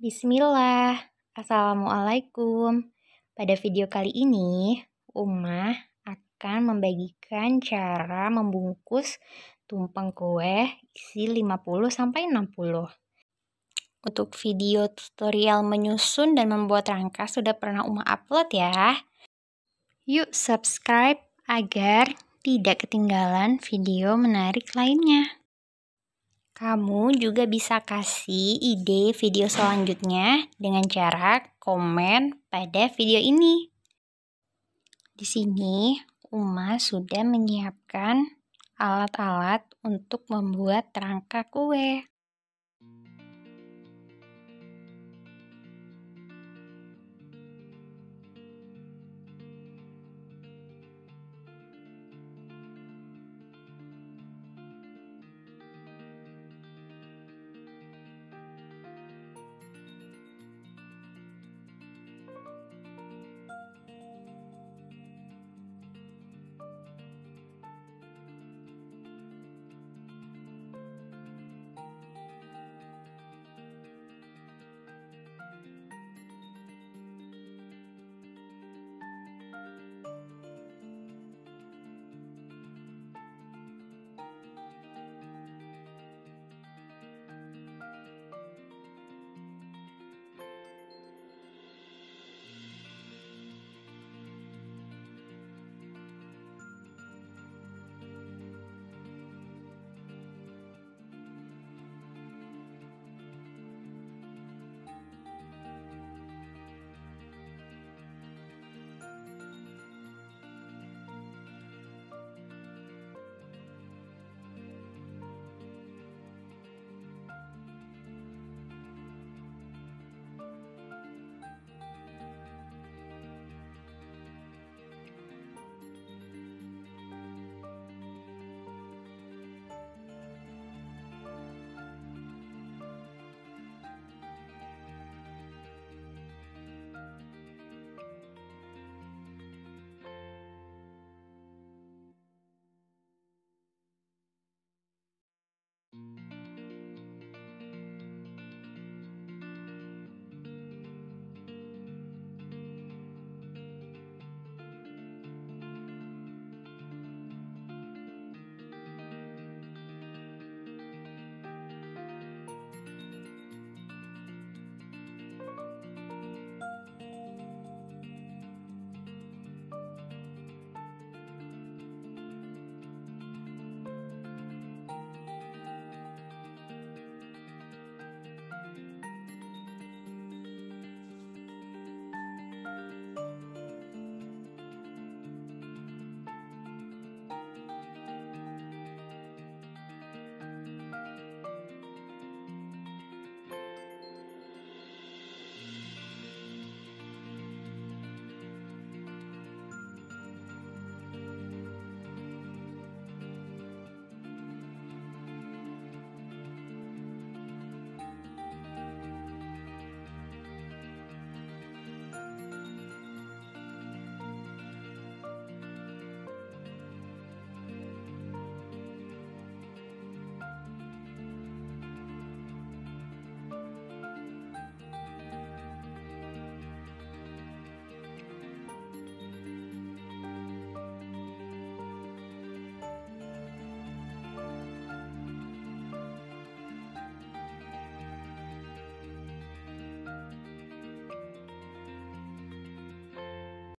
Bismillah, Assalamualaikum. Pada video kali ini, Umah akan membagikan cara membungkus tumpeng kue isi 50-60. Untuk video tutorial menyusun dan membuat rangka sudah pernah Umah upload ya. Yuk subscribe agar tidak ketinggalan video menarik lainnya. Kamu juga bisa kasih ide video selanjutnya dengan cara komen pada video ini. Di sini, Uma sudah menyiapkan alat-alat untuk membuat rangka kue.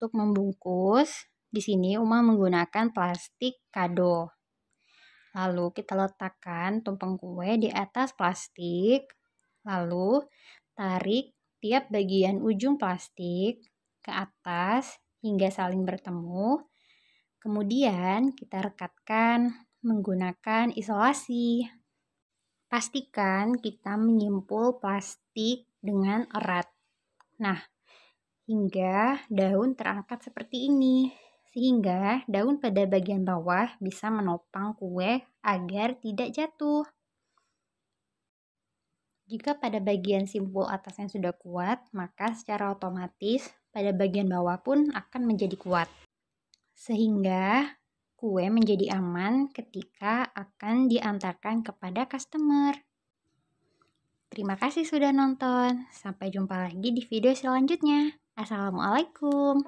Untuk membungkus, di sini Uma menggunakan plastik kado. Lalu kita letakkan tumpeng kue di atas plastik. Lalu tarik tiap bagian ujung plastik ke atas hingga saling bertemu. Kemudian kita rekatkan menggunakan isolasi. Pastikan kita menyimpul plastik dengan erat. Nah, hingga daun terangkat seperti ini sehingga daun pada bagian bawah bisa menopang kue agar tidak jatuh. Jika pada bagian simpul atasnya sudah kuat, maka secara otomatis pada bagian bawah pun akan menjadi kuat. Sehingga kue menjadi aman ketika akan diantarkan kepada customer. Terima kasih sudah nonton. Sampai jumpa lagi di video selanjutnya. Assalamualaikum.